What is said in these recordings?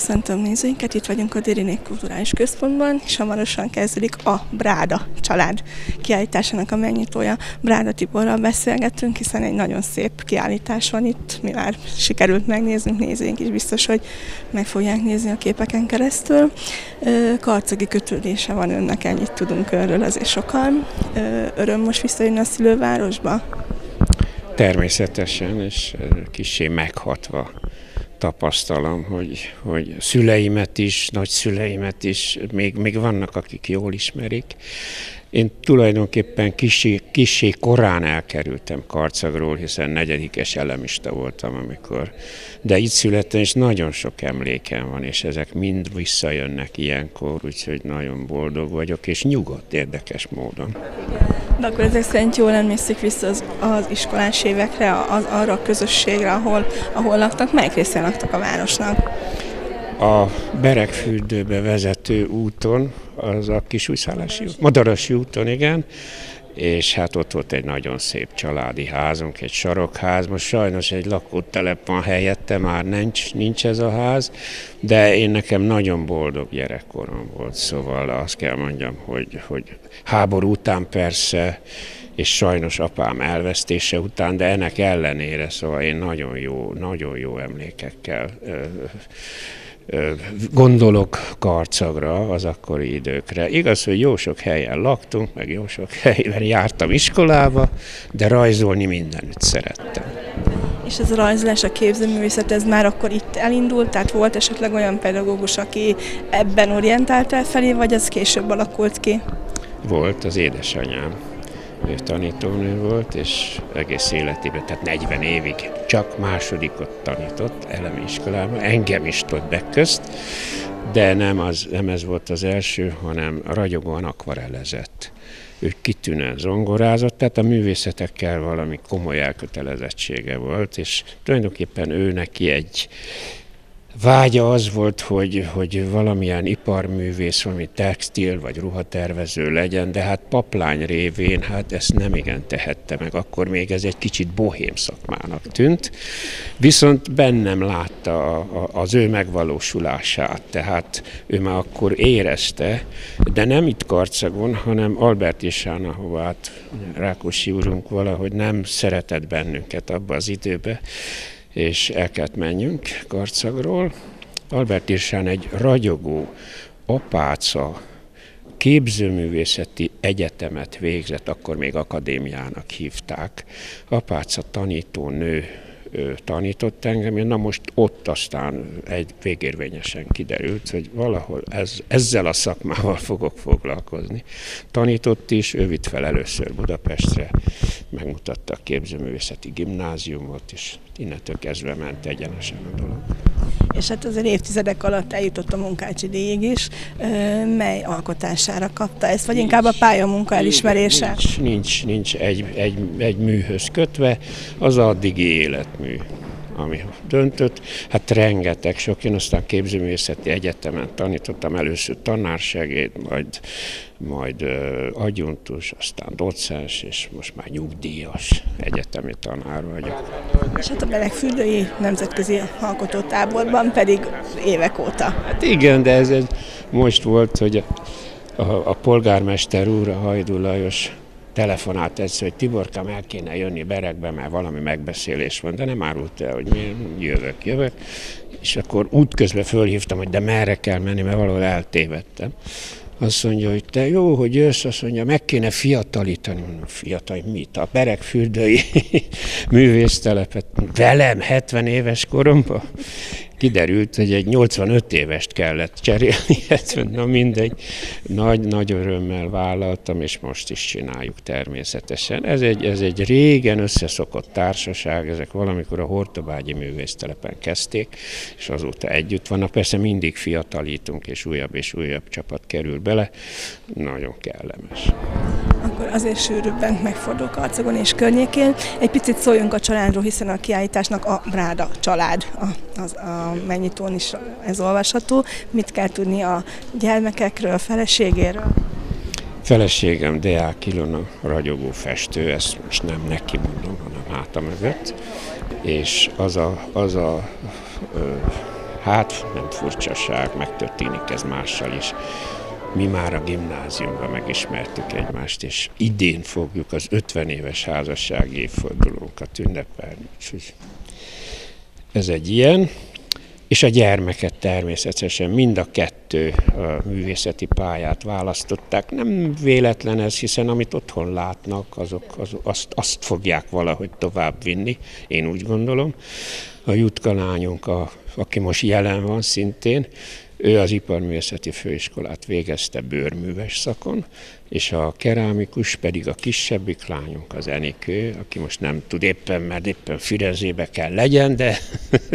Köszöntöm nézőinket, itt vagyunk a Dérinék Kulturális Központban, és hamarosan kezdődik a Bráda család kiállításának a megnyitója. Bráda Tiborral beszélgettünk, hiszen egy nagyon szép kiállítás van itt, mi már sikerült megnéznünk, nézőink is biztos, hogy meg fogják nézni a képeken keresztül. Karcagi kötődése van önnek, ennyit tudunk önről azért sokan. Öröm most visszajönni a szülővárosba? Természetesen, és kicsi meghatva tapasztalom, hogy, hogy szüleimet is, nagyszüleimet is, még, még vannak, akik jól ismerik. Én tulajdonképpen kisé, kisé korán elkerültem karcagról, hiszen negyedikes elemista voltam, amikor. De itt születtem, és nagyon sok emlékem van, és ezek mind visszajönnek ilyenkor, úgyhogy nagyon boldog vagyok, és nyugodt, érdekes módon. De akkor ezek szerint jól emlékszik vissza az, az iskolás évekre, az, arra a közösségre, ahol, ahol laktak? Melyik részén laktak a városnak? A Berekfürdőbe vezető úton, az a Kisújszállási út, Madarasi úton, igen, és hát ott volt egy nagyon szép családi házunk, egy sarokház, most sajnos egy lakótelep van helyette, már nincs, nincs ez a ház, de én nekem nagyon boldog gyerekkorom volt, szóval azt kell mondjam, hogy, hogy háború után persze, és sajnos apám elvesztése után, de ennek ellenére, szóval én nagyon jó, nagyon jó emlékekkel gondolok karcagra az akkori időkre. Igaz, hogy jó sok helyen laktunk, meg jó sok helyen jártam iskolába, de rajzolni mindenütt szerettem. És ez a rajzolás, a képzőművészet, ez már akkor itt elindult, tehát volt esetleg olyan pedagógus, aki ebben orientált el felé, vagy ez később alakult ki? Volt az édesanyám tanítónő volt, és egész életében, tehát 40 évig csak másodikot tanított elemi iskolában, engem is többek közt, de nem, az, nem ez volt az első, hanem ragyogóan akvarelezett. Ő kitűnően zongorázott, tehát a művészetekkel valami komoly elkötelezettsége volt, és tulajdonképpen ő neki egy, vágya az volt, hogy, hogy valamilyen iparművész, valami textil vagy ruhatervező legyen, de hát paplány révén hát ezt nem igen tehette meg, akkor még ez egy kicsit bohém szakmának tűnt, viszont bennem látta a, a, az ő megvalósulását, tehát ő már akkor érezte, de nem itt Karcagon, hanem Albert Isán, ahova hát Rákosi úrunk valahogy nem szeretett bennünket abba az időbe, és el kellett menjünk Karcagról. Albert Irsán egy ragyogó, apáca, képzőművészeti egyetemet végzett, akkor még akadémiának hívták. Apáca tanító nő tanított engem, na most ott aztán egy végérvényesen kiderült, hogy valahol ez, ezzel a szakmával fogok foglalkozni. Tanított is, ő vitt fel először Budapestre, megmutatta a képzőművészeti gimnáziumot, és innentől kezdve ment egyenesen a dolog. És hát azért évtizedek alatt eljutott a munkácsi díjig is. Mely alkotására kapta ezt, vagy nincs, inkább a pályamunka elismerése? Nincs, nincs, nincs egy, egy, egy műhöz kötve, az addigi életmű ami döntött. Hát rengeteg sok, én aztán képzőművészeti egyetemen tanítottam, először tanársegéd, majd, majd agyuntus, aztán docens, és most már nyugdíjas egyetemi tanár vagyok. És hát a Belegfürdői Nemzetközi Alkotótáborban pedig évek óta. Hát igen, de ez, ez most volt, hogy a, a, a polgármester úr, a Hajdú Lajos telefonált egyszer, hogy Tiborkám el kéne jönni Berekbe, mert valami megbeszélés van, de nem árult el, hogy mi jövök, jövök. És akkor útközben fölhívtam, hogy de merre kell menni, mert valahol eltévedtem. Azt mondja, hogy te jó, hogy jössz, azt mondja, meg kéne fiatalítani. Mondom, fiatal, mit? A Berekfürdői művésztelepet velem 70 éves koromban? Kiderült, hogy egy 85 évest kellett cserélni, na mindegy, nagy-nagy örömmel vállaltam, és most is csináljuk természetesen. Ez egy, ez egy régen összeszokott társaság, ezek valamikor a Hortobágyi művésztelepen kezdték, és azóta együtt vannak. Persze mindig fiatalítunk, és újabb és újabb csapat kerül bele, nagyon kellemes. Akkor azért sűrűbben megfordul Karcagon és környékén. Egy picit szóljunk a családról, hiszen a kiállításnak a Bráda család a, az, a megnyitón is ez olvasható. Mit kell tudni a gyermekekről, a feleségéről? Feleségem Deák Ilona, ragyogó festő, ezt most nem neki mondom, hanem háta mögött, és az a, az a ö, Hát nem furcsaság, megtörténik ez mással is. Mi már a gimnáziumban megismertük egymást, és idén fogjuk az 50 éves házassági évfordulónkat ünnepelni. Úgyhogy ez egy ilyen. És a gyermeket természetesen mind a kettő a művészeti pályát választották. Nem véletlen ez, hiszen amit otthon látnak, azok, az, azt, azt fogják valahogy tovább vinni, én úgy gondolom. A Jutka lányunk, a, aki most jelen van szintén, ő az iparművészeti főiskolát végezte bőrműves szakon, és a kerámikus pedig a kisebbik lányunk, az Enikő, aki most nem tud éppen, mert éppen Firenzébe kell legyen, de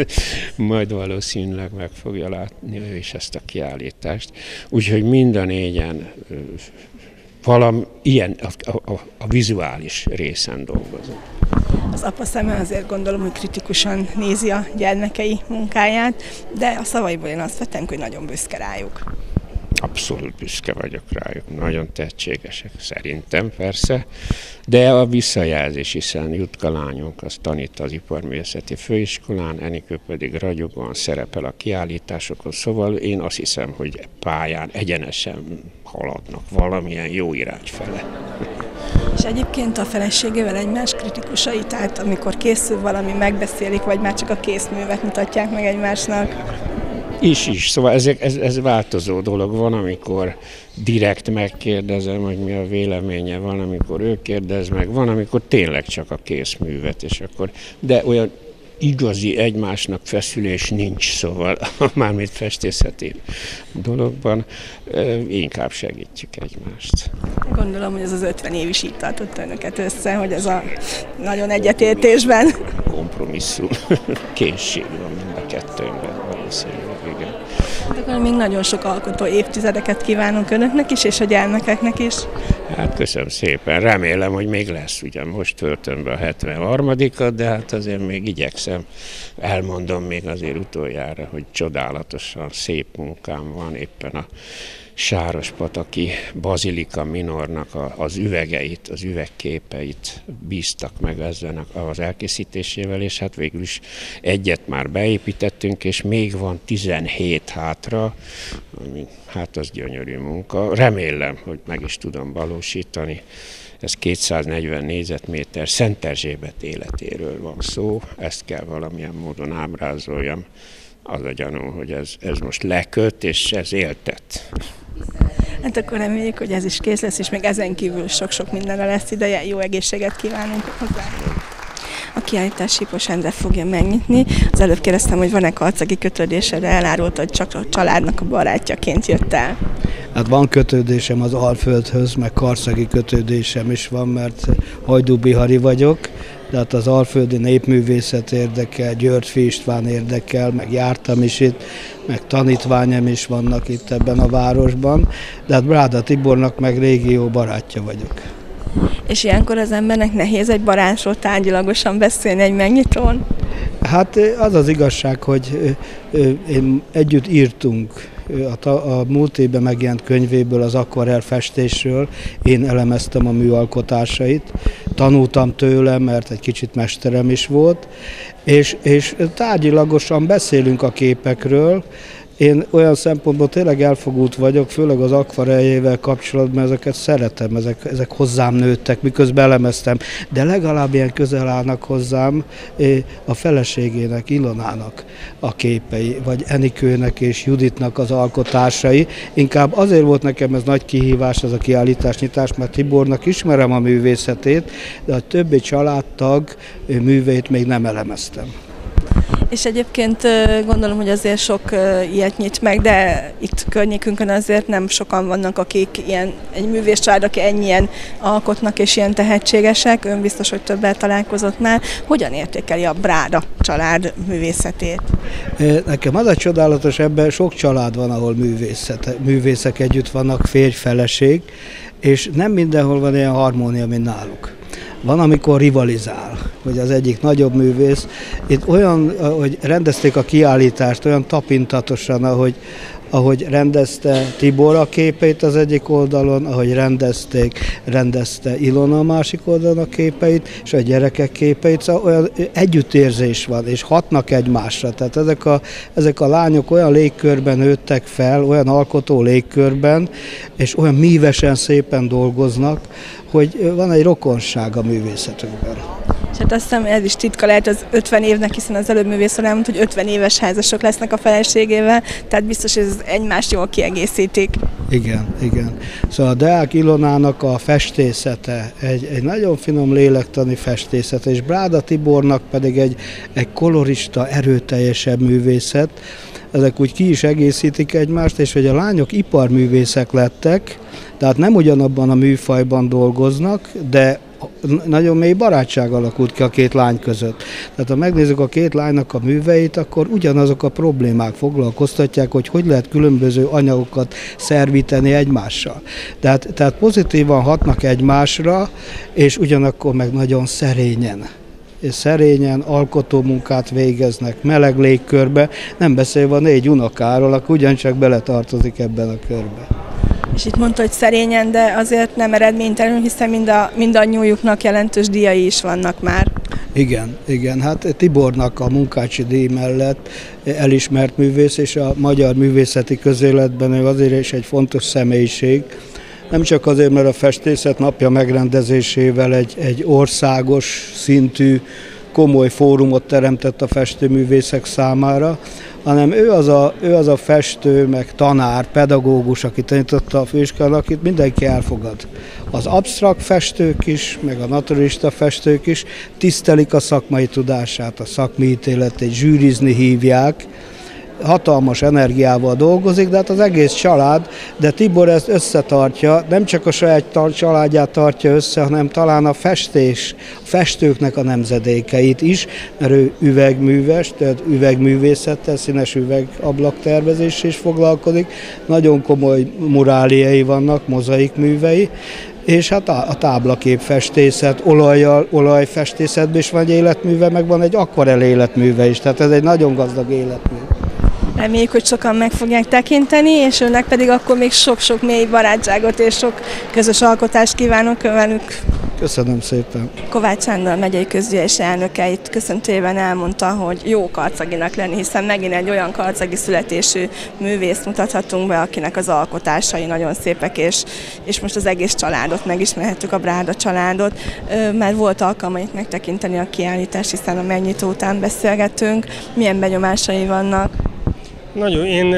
majd valószínűleg meg fogja látni ő is ezt a kiállítást. Úgyhogy mind a négyen valami ilyen a, a, a vizuális részen dolgozunk. Az apa szeme azért gondolom, hogy kritikusan nézi a gyermekei munkáját, de a szavaiból én azt vettem, hogy nagyon büszke rájuk. Abszolút büszke vagyok rájuk, nagyon tehetségesek szerintem persze, de a visszajelzés, hiszen Jutka lányunk az tanít az iparművészeti főiskolán, Enikő pedig ragyogóan szerepel a kiállításokon, szóval én azt hiszem, hogy pályán egyenesen haladnak valamilyen jó irány fele. És egyébként a feleségével egymás kritikusai, tehát amikor készül valami, megbeszélik, vagy már csak a készművet mutatják meg egymásnak? Is, is. Szóval ez, ez, ez változó dolog. Van, amikor direkt megkérdezem, hogy mi a véleménye, van, amikor ő kérdez meg, van, amikor tényleg csak a készművet, és akkor, de olyan igazi egymásnak feszülés nincs, szóval mármint festészeti dologban inkább segítjük egymást. Gondolom, hogy ez az 50 év is így tartott önöket össze, hogy ez a nagyon egyetértésben. Kompromisszum, készség van mind a kettőnkben valószínűleg. Hát akkor még nagyon sok alkotó évtizedeket kívánunk önöknek is, és a gyermekeknek is. Hát köszönöm szépen, remélem, hogy még lesz, ugye most töltöm be a 73 de hát azért még igyekszem, elmondom még azért utoljára, hogy csodálatosan szép munkám van éppen a Sárospataki Bazilika Minornak a, az üvegeit, az üvegképeit bíztak meg ezzel az elkészítésével, és hát végül is egyet már beépítettünk, és még van 17 hátra, ami hát az gyönyörű munka. Remélem, hogy meg is tudom valósítani. Ez 240 négyzetméter Szent Erzsébet életéről van szó, ezt kell valamilyen módon ábrázoljam. Az a gyanú, hogy ez, ez most leköt, és ez éltet. Hát akkor reméljük, hogy ez is kész lesz, és még ezen kívül sok-sok mindenre lesz ideje. Jó egészséget kívánunk hozzá! A kiállítás Sipos Endre fogja megnyitni. Az előbb kérdeztem, hogy van-e karcagi kötődése, de elárult, hogy csak a családnak a barátjaként jött el. Hát van kötődésem az Alföldhöz, meg karszagi kötődésem is van, mert Hajdú Bihari vagyok, tehát az alföldi népművészet érdekel, György István érdekel, meg jártam is itt, meg tanítványom is vannak itt ebben a városban, de hát Bráda Tibornak meg régió barátja vagyok. És ilyenkor az embernek nehéz egy barátról tárgyilagosan beszélni egy megnyitón? Hát az az igazság, hogy én együtt írtunk a, a múlt évben megjelent könyvéből, az akvarel festésről én elemeztem a műalkotásait, tanultam tőle, mert egy kicsit mesterem is volt, és, és tárgyilagosan beszélünk a képekről, én olyan szempontból tényleg elfogult vagyok, főleg az akvareljével kapcsolatban, ezeket szeretem, ezek, ezek hozzám nőttek, miközben elemeztem, de legalább ilyen közel állnak hozzám a feleségének, Ilonának a képei, vagy Enikőnek és Juditnak az alkotásai. Inkább azért volt nekem ez nagy kihívás, ez a kiállításnyitás, mert Tibornak ismerem a művészetét, de a többi családtag művét még nem elemeztem. És egyébként gondolom, hogy azért sok ilyet nyit meg, de itt környékünkön azért nem sokan vannak, akik ilyen, egy művész család, aki ennyien alkotnak és ilyen tehetségesek. Ön biztos, hogy többel találkozott már. Hogyan értékeli a Bráda család művészetét? Nekem az a csodálatos, ebben sok család van, ahol művészet, művészek együtt vannak, férj, feleség, és nem mindenhol van ilyen harmónia, mint náluk. Van, amikor rivalizál, hogy az egyik nagyobb művész. Itt olyan, hogy rendezték a kiállítást olyan tapintatosan, ahogy, ahogy rendezte Tibor a képeit az egyik oldalon, ahogy rendezték, rendezte Ilona a másik oldalon a képeit, és a gyerekek képeit, szóval olyan együttérzés van, és hatnak egymásra. Tehát ezek a, ezek a lányok olyan légkörben nőttek fel, olyan alkotó légkörben, és olyan mívesen szépen dolgoznak, hogy van egy rokonság a művészetükben. És hát azt hiszem ez is titka lehet az 50 évnek, hiszen az előbb művész elmondta, hogy 50 éves házasok lesznek a feleségével, tehát biztos, hogy ez egymást jól kiegészítik. Igen, igen. Szóval a Deák Ilonának a festészete, egy, egy nagyon finom lélektani festészete, és Bráda Tibornak pedig egy, egy kolorista, erőteljesebb művészet, ezek úgy ki is egészítik egymást, és hogy a lányok iparművészek lettek, tehát nem ugyanabban a műfajban dolgoznak, de nagyon mély barátság alakult ki a két lány között. Tehát ha megnézzük a két lánynak a műveit, akkor ugyanazok a problémák foglalkoztatják, hogy hogy lehet különböző anyagokat szervíteni egymással. Tehát, tehát pozitívan hatnak egymásra, és ugyanakkor meg nagyon szerényen szerényen alkotó munkát végeznek, meleg légkörbe, nem beszélve a négy unokáról, aki ugyancsak beletartozik ebben a körbe. És itt mondta, hogy szerényen, de azért nem eredménytelenül, hiszen mind a, mindannyiójuknak jelentős díjai is vannak már. Igen, igen. Hát Tibornak a munkácsi díj mellett elismert művész, és a magyar művészeti közéletben ő azért is egy fontos személyiség. Nem csak azért, mert a festészet napja megrendezésével egy, egy országos szintű komoly fórumot teremtett a festőművészek számára, hanem ő az, a, ő az a festő, meg tanár, pedagógus, aki tanította a főiskolát, akit mindenki elfogad. Az absztrakt festők is, meg a naturalista festők is tisztelik a szakmai tudását, a szakmai ítéletét, zsűrizni hívják, hatalmas energiával dolgozik, de hát az egész család, de Tibor ezt összetartja, nem csak a saját családját tartja össze, hanem talán a festés, a festőknek a nemzedékeit is, mert ő üvegműves, tehát üvegművészettel, színes üvegablak is foglalkozik, nagyon komoly muráliai vannak, mozaik művei, és hát a táblaképfestészet, olajjal, olajfestészetben is van egy életműve, meg van egy akvarel életműve is, tehát ez egy nagyon gazdag életmű. Reméljük, hogy sokan meg fogják tekinteni, és önnek pedig akkor még sok-sok mély barátságot és sok közös alkotást kívánok velük. Köszönöm szépen. Kovács Sándor megyei közgyűlés elnöke itt köszöntőjében elmondta, hogy jó karcaginak lenni, hiszen megint egy olyan karcagi születésű művész mutathatunk be, akinek az alkotásai nagyon szépek, és, és most az egész családot megismerhettük, a Bráda családot, mert volt alkalma itt megtekinteni a kiállítást, hiszen a megnyitó után beszélgetünk. Milyen benyomásai vannak? Nagyon, én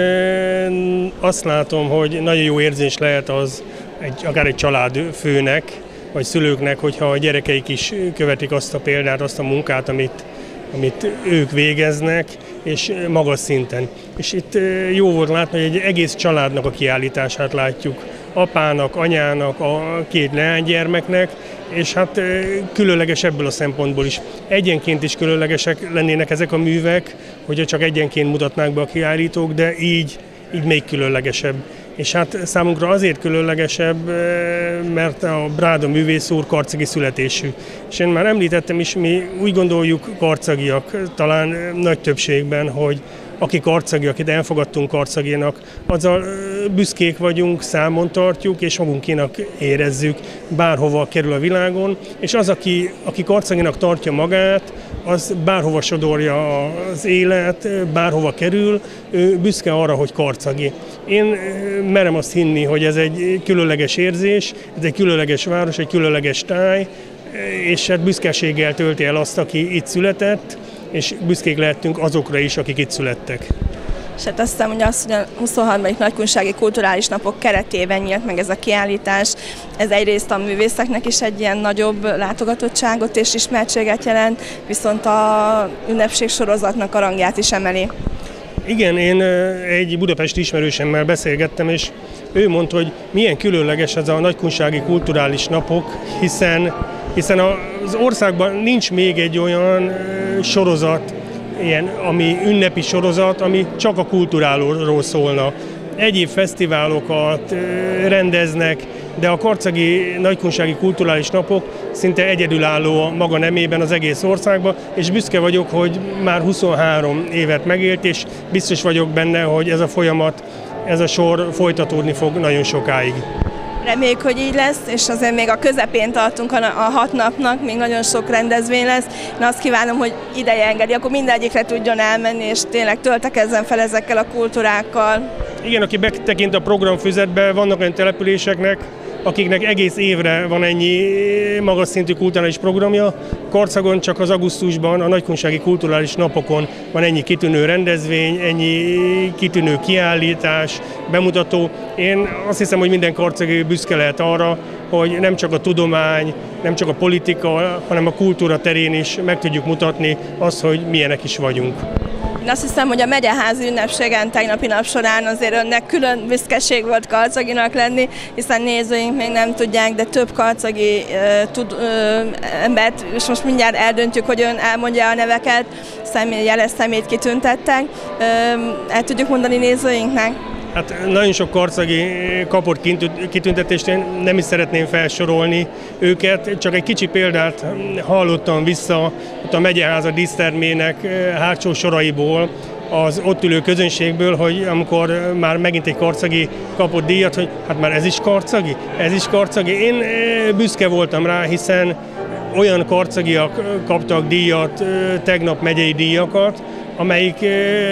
azt látom, hogy nagyon jó érzés lehet az egy, akár egy családfőnek, vagy szülőknek, hogyha a gyerekeik is követik azt a példát, azt a munkát, amit, amit ők végeznek, és magas szinten. És itt jó volt látni, hogy egy egész családnak a kiállítását látjuk. Apának, anyának, a két leánygyermeknek, és hát különleges ebből a szempontból is. Egyenként is különlegesek lennének ezek a művek, hogyha csak egyenként mutatnák be a kiállítók, de így, így még különlegesebb. És hát számunkra azért különlegesebb, mert a Bráda művész úr karcagi születésű. És én már említettem is, mi úgy gondoljuk karcagiak, talán nagy többségben, hogy aki karcagi, akit elfogadtunk karcaginak, azzal büszkék vagyunk, számon tartjuk, és magunkénak érezzük, bárhova kerül a világon, és az, aki, aki karcaginak tartja magát, az bárhova sodorja az élet, bárhova kerül, ő büszke arra, hogy karcagi. Én merem azt hinni, hogy ez egy különleges érzés, ez egy különleges város, egy különleges táj, és hát büszkeséggel tölti el azt, aki itt született, és büszkék lehetünk azokra is, akik itt születtek. És hát azt hiszem, hogy az, hogy a 23. nagykunsági kulturális napok keretében nyílt meg ez a kiállítás, ez egyrészt a művészeknek is egy ilyen nagyobb látogatottságot és ismertséget jelent, viszont a ünnepség sorozatnak a rangját is emeli. Igen, én egy budapesti ismerősemmel beszélgettem, és ő mondta, hogy milyen különleges ez a nagykunsági kulturális napok, hiszen, hiszen az országban nincs még egy olyan sorozat, ilyen, ami ünnepi sorozat, ami csak a kulturálóról szólna. Egyéb fesztiválokat rendeznek, de a Karcagi Nagykunsági Kulturális Napok szinte egyedülálló a maga nemében az egész országban, és büszke vagyok, hogy már 23 évet megélt, és biztos vagyok benne, hogy ez a folyamat ez a sor folytatódni fog nagyon sokáig. Reméljük, hogy így lesz, és azért még a közepén tartunk a hat napnak, még nagyon sok rendezvény lesz. Én azt kívánom, hogy ideje engedi, akkor mindegyikre tudjon elmenni, és tényleg töltekezzen fel ezekkel a kultúrákkal. Igen, aki betekint a programfüzetbe, vannak olyan településeknek, akiknek egész évre van ennyi magas szintű kulturális programja. Karcagon csak az augusztusban, a nagykunsági kulturális napokon van ennyi kitűnő rendezvény, ennyi kitűnő kiállítás, bemutató. Én azt hiszem, hogy minden karcagi büszke lehet arra, hogy nem csak a tudomány, nem csak a politika, hanem a kultúra terén is meg tudjuk mutatni azt, hogy milyenek is vagyunk. Én azt hiszem, hogy a megyeházi ünnepségen tegnapi nap során azért önnek külön büszkeség volt karcaginak lenni, hiszen nézőink még nem tudják, de több karcagi uh, tud, uh, embert, és most mindjárt eldöntjük, hogy ön elmondja a neveket, személy, jeles szemét kitüntettek. Uh, el tudjuk mondani nézőinknek? Hát nagyon sok karcagi kapott kitüntetést, én nem is szeretném felsorolni őket, csak egy kicsi példát hallottam vissza ott a megyeháza dísztermének eh, hátsó soraiból, az ott ülő közönségből, hogy amikor már megint egy karcagi kapott díjat, hogy hát már ez is karcagi, ez is karcagi. Én eh, büszke voltam rá, hiszen olyan karcagiak kaptak díjat, eh, tegnap megyei díjakat, amelyik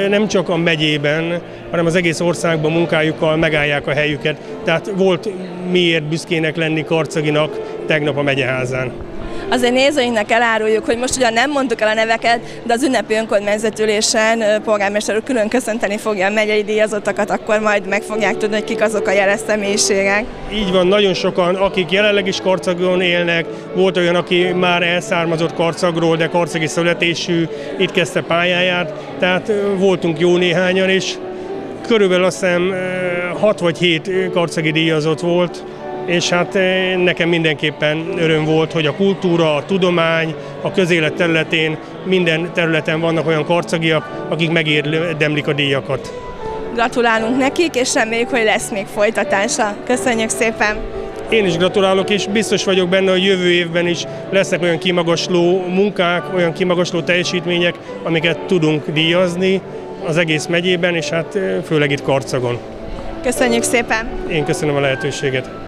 nem csak a megyében, hanem az egész országban munkájukkal megállják a helyüket. Tehát volt miért büszkének lenni Karcaginak tegnap a megyeházán. Azért nézőinknek eláruljuk, hogy most ugyan nem mondtuk el a neveket, de az ünnepi önkormányzatülésen polgármester úr külön köszönteni fogja a megyei díjazottakat, akkor majd meg fogják tudni, hogy kik azok a jeles személyiségek. Így van, nagyon sokan, akik jelenleg is Karcagon élnek, volt olyan, aki már elszármazott Karcagról, de karcagi születésű, itt kezdte pályáját, tehát voltunk jó néhányan, és körülbelül azt hiszem 6 vagy 7 karcagi díjazott volt, és hát nekem mindenképpen öröm volt, hogy a kultúra, a tudomány, a közélet területén minden területen vannak olyan karcagiak, akik megérdemlik a díjakat. Gratulálunk nekik, és reméljük, hogy lesz még folytatása. Köszönjük szépen! Én is gratulálok, és biztos vagyok benne, hogy jövő évben is lesznek olyan kimagasló munkák, olyan kimagasló teljesítmények, amiket tudunk díjazni az egész megyében, és hát főleg itt Karcagon. Köszönjük szépen! Én köszönöm a lehetőséget.